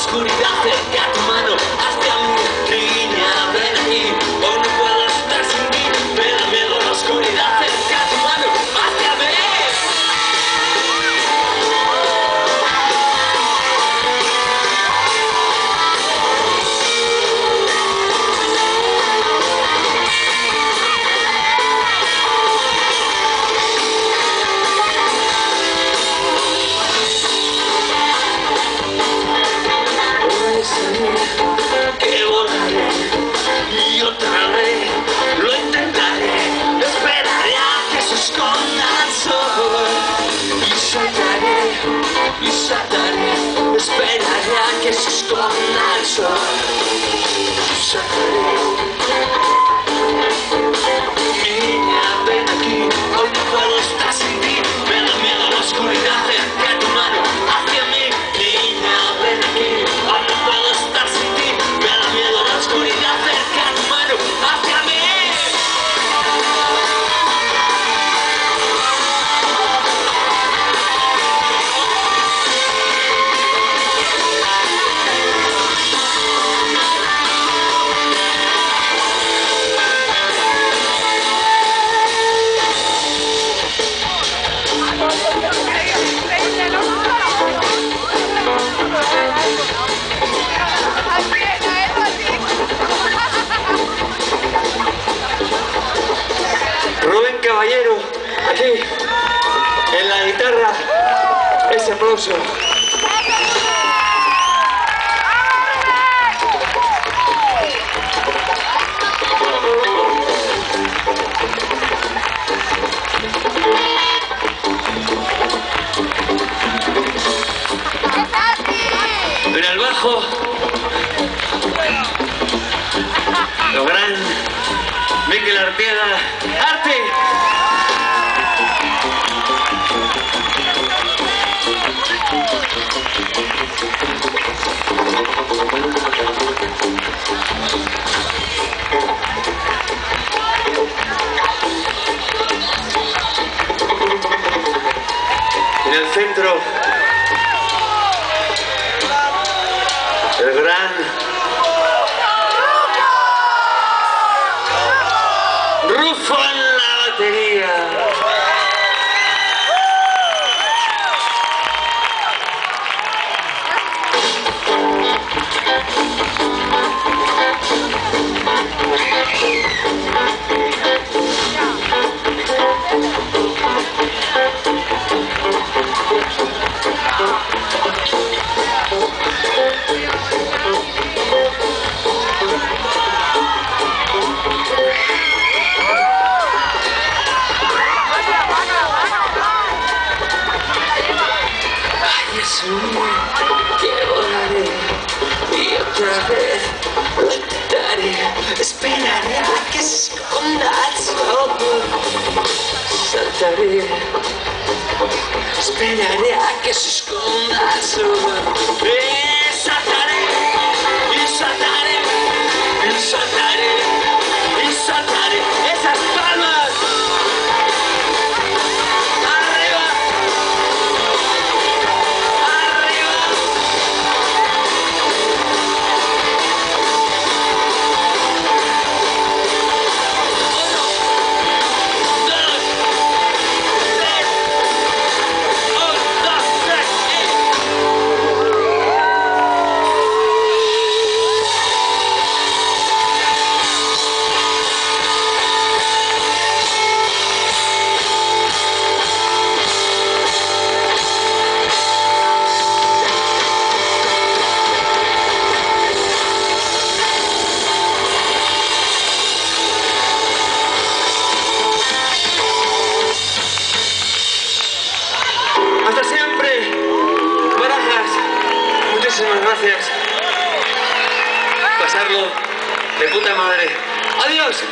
oscuridad cercana. Τους πέταγα και σου σκονάζω Σαν Μια aquí, en la guitarra, ese aplauso. En el bajo, lo gran Miquel Artieda, arte. Στα τρία, σπίναρια, αγκέσαι σκότα. Στα τρία, σπίναρια, αγκέσαι σκότα. De puta madre. ¡Adiós!